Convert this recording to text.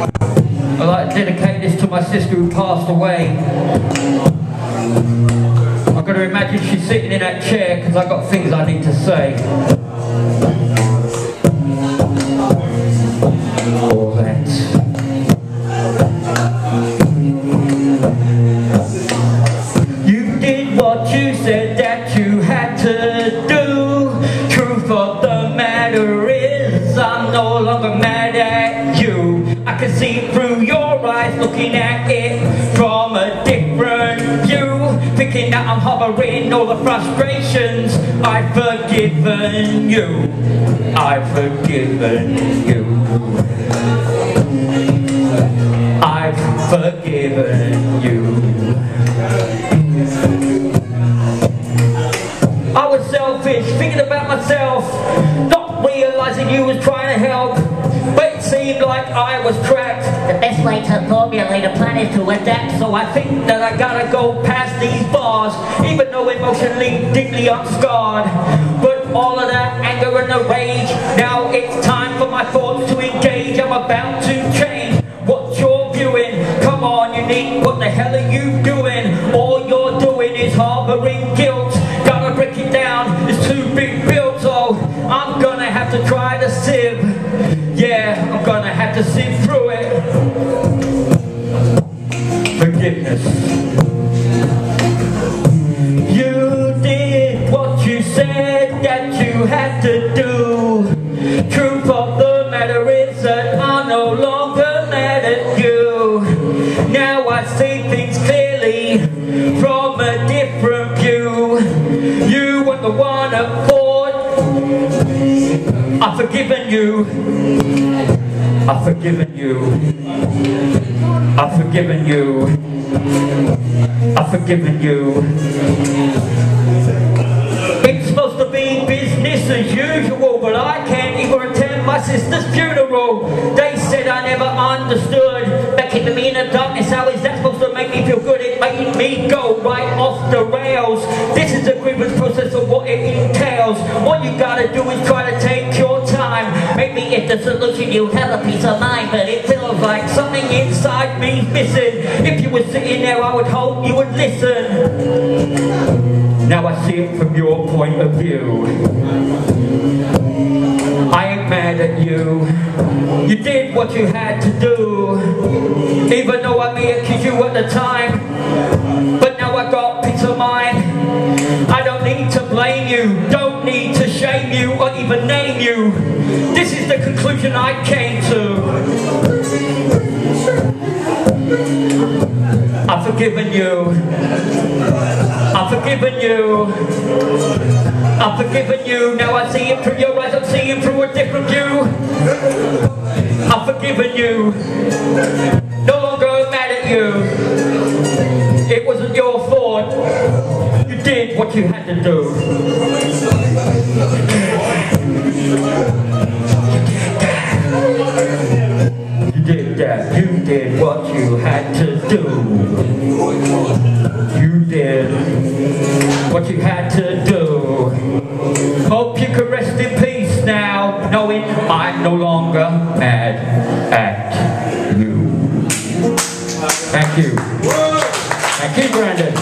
I'd like to dedicate this to my sister who passed away. I've got to imagine she's sitting in that chair because I've got things I need to say. You did what you said I can see through your eyes, looking at it from a different view. Thinking that I'm harboring all the frustrations. I've forgiven you. I've forgiven you. I've forgiven you. I was selfish, thinking about myself, not realizing you was trying I was trapped. The best way to formulate a plan is to adapt. So I think that I gotta go past these bars, even though emotionally deeply I'm scarred. But all of that anger and the rage, now it's time for my thoughts to engage. I'm about to change what you're viewing. Come on, you need, what the hell are you doing? All you're doing is harboring guilt. Gotta break it down, it's too big built, so I'm gonna have to try to sieve. To sieve through it. Forgiveness. You did what you said that you had to do. Truth of the matter is that I'm no longer mad at you. Now I see things clearly from a different view. You were the one at fault. I've forgiven you. I've forgiven you. I've forgiven you. I've forgiven you. It's supposed to be business as usual, but I can't even attend my sister's funeral. They said I never understood. That keeping me in the darkness, how is that supposed to make me feel good? It made me go right off the rails. This is the grievance process of what it entails. What you gotta do is try to take your time. The solution you'd have a peace of mind, but it feels like Something inside me's missing. If you were sitting there, I would hope you would listen. Now I see it from your point of view. I ain't mad at you. You did what you had to do. Even though I may accuse you at the time. But now I got peace of mind. I don't need to blame you. Don't need shame you or even name you. This is the conclusion I came to. I've forgiven you. I've forgiven you. I've forgiven you. Now I see it through your eyes. I'm seeing through a different view. I've forgiven you. No longer mad at you. It wasn't your fault. You did what you had to do. You did that. You did what you had to do. You did what you had to do. Hope you can rest in peace now, knowing I'm no longer mad at you. Thank you. Thank you, Brandon.